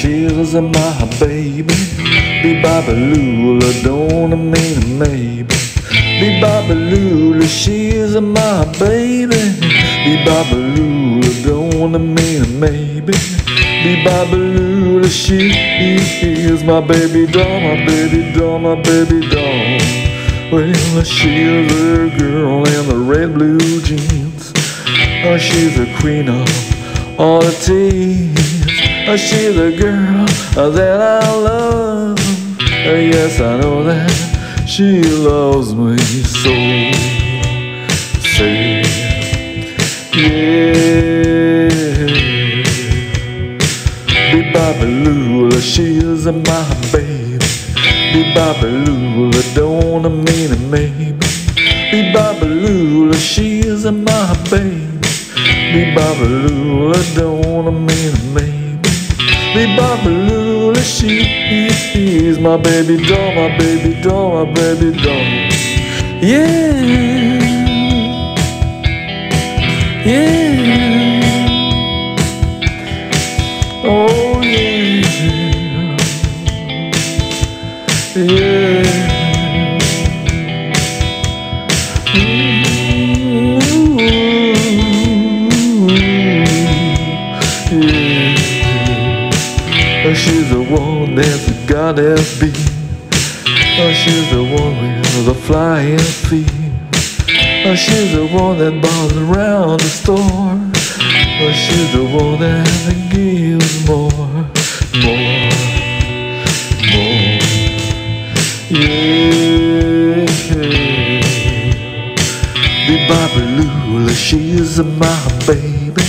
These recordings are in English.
She's my baby. Be-Bop-A-Lula, don't I mean a maybe. Be-Bop-A-Lula, she's my baby. Be-Bop-A-Lula, don't I mean a maybe. Be-Bop-A-Lula, she is my baby doll, my baby doll, my baby doll. Well, she's a girl in the red blue jeans. Oh, she's the queen of all the teens. Oh, she's the girl that I love. Yes, I know that she loves me so. Say, yeah. Be-Bop-A-Lula, she is my baby. Be-Bop-A-Lula, don't I mean it maybe. Be-Bop-A-Lula, she is my baby. Be-Bop-A-Lula, don't I mean it maybe. Be-Bop-A-Lula, she is my baby doll, my baby doll, my baby doll. Yeah. Yeah. Oh yeah. Yeah. Oh, she's the one that's a goddess bee. Oh, she's the one with the flying feet. Oh, she's the one that bothers around the store. Oh, she's the one that gives more, more, more. Yeah. Be-Bop-A-Lula, she's my baby.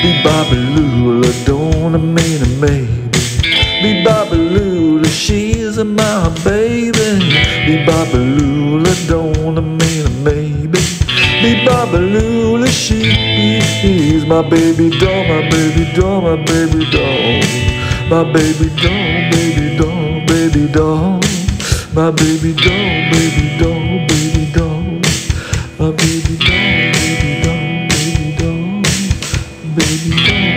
Be-Bop-A-Lula, don't I mean a maybe. Be-Bop-A-Lula, she's my baby. Be-Bop-A-Lula, don't I mean a maybe. Be-Bop-A-Lula, she my baby doll, my baby doll, my baby doll. My baby doll, baby doll, baby doll. My baby doll, baby doll, baby doll. My baby doll, baby doll, baby doll. Baby doll.